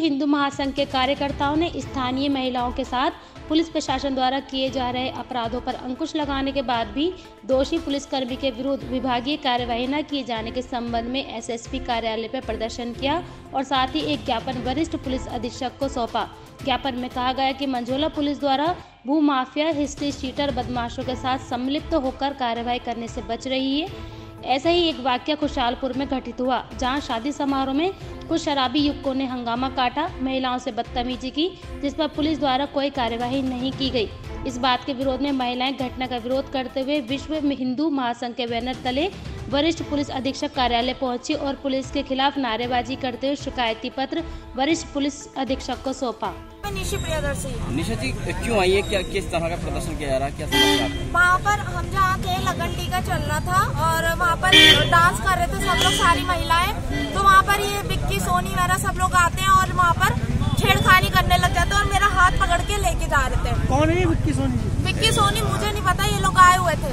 हिंदू महासंघ के कार्यकर्ताओं ने स्थानीय महिलाओं के साथ पुलिस प्रशासन द्वारा किए जा रहे अपराधों पर अंकुश लगाने के बाद भी दोषी पुलिसकर्मी के विरुद्ध विभागीय कार्यवाही न किए जाने के संबंध में एसएसपी कार्यालय पर प्रदर्शन किया और साथ ही एक ज्ञापन वरिष्ठ पुलिस अधीक्षक को सौंपा। ज्ञापन में कहा गया कि मंझोला पुलिस द्वारा भू माफिया, हिस्ट्री शीटर बदमाशों के साथ सम्मिलित होकर कार्यवाही करने से बच रही है। ऐसा ही एक वाक्य खुशहालपुर में घटित हुआ जहाँ शादी समारोह में कुछ शराबी युवकों ने हंगामा काटा महिलाओं से बदतमीजी की जिस पर पुलिस द्वारा कोई कार्यवाही नहीं की गई। इस बात के विरोध में महिलाएँ घटना का विरोध करते हुए विश्व हिंदू महासंघ के बैनर तले वरिष्ठ पुलिस अधीक्षक कार्यालय पहुँची और पुलिस के खिलाफ नारेबाजी करते हुए शिकायती पत्र वरिष्ठ पुलिस अधीक्षक को सौंपा। निशा जी क्यों आई है? क्या किस तरह का प्रदर्शन किया जा रहा है? क्या वहाँ पर हम जहाँ थे लगन टीका चल रहा था और वहाँ पर डांस कर रहे थे सब लोग सारी महिलाएँ। तो वहाँ पर ये बिक्की सोनी वगैरह सब लोग आते हैं और वहाँ पर छेड़खानी करने लग जाते हैं और मेरा हाथ पकड़ के लेके जा रहे थे। कौन है विक्की सोनी बिक्की सोनी मुझे नहीं पता ये लोग आए हुए थे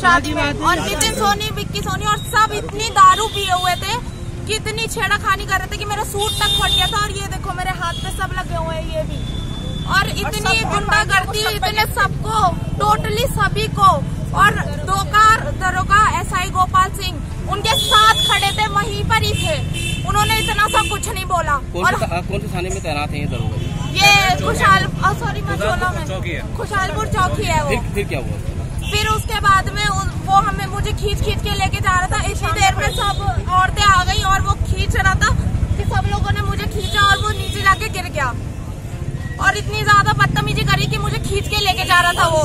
शादी में। और नितिन सोनी बिक्की सोनी और सब इतनी दारू पिए हुए थे कि इतनी छेड़ाखानी कर रहे थे कि मेरा सूट तक फट गया था और ये देखो मेरे हाथ पे सब लगे हुए हैं ये भी। और इतनी गुंडागर्दी इतने सबको टोटली सभी को। और दोकार दरोगा एसआई गोपाल सिंह उनके साथ खड़े थे वहीं पर ही थे उन्होंने इतना सब कुछ नहीं बोला। कौन और से था- कौन से थाने में तैनात है ये दरोगा ये खुशहाल सॉरी मंचोला में खुशहालपुर चौकी है। वो। फिर फिर क्या हुआ? फिर उसके बाद में उन- वो हमें मुझे खींच खींच के लेके जा रहा था। इतनी देर में सब औरतें आ गई और वो खींच रहा था कि सब लोगों ने मुझे खींचा और वो नीचे जाके गिर गया। और इतनी ज़्यादा बदतमीजी करी कि मुझे खींच के लेके जा रहा था वो।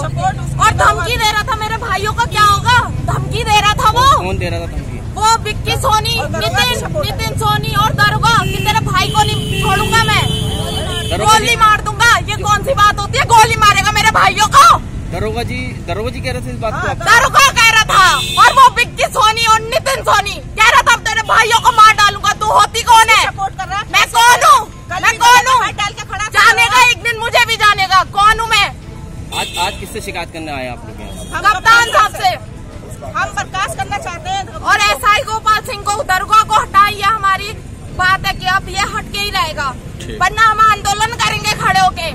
और धमकी दे रहा था मेरे भाइयों का क्या होगा? धमकी दे रहा था वो। कौन दे रहा था धमकी? वो विक्की सोनी नितिन नितिन सोनी और दरोगा कि तेरे भाई को नहीं छोड़ूँगा मैं दरोगा गोली जी मार दूँगा ये कौन सी बात होती है गोली मारेगा मेरे भाइयों को। दरोगा जी दरोगा जी कह रहे थे इस बात को आप। दारुका कह रहा था? और वो बिक्की सोनी और नितिन सोनी कह रहा था तेरे भाइयों को मार डालूँगा। तू होती कौन है? मैं कौन हूँ? मैं कौन हूँ? जानेगा एक दिन मुझे भी जानेगा। कौन हूँ मैं? आज आज किससे शिकायत करने आए आप लोग कप्तान साहब से। हम बर्खास्त करना चाहते हैं। और एसआई गोपाल सिंह को दरोगा को हटाई ये हमारी बात है कि अब ये हट के ही रहेगा। वरना हम आंदोलन करेंगे खड़े होके।